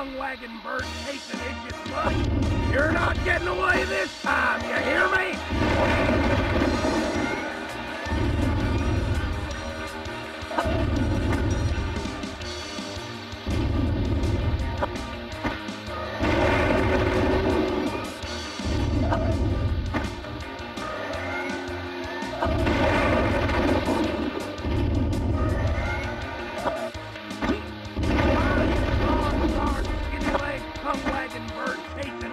tongue wagging bird chasing itches. You're not getting away this time, Bird Chasing.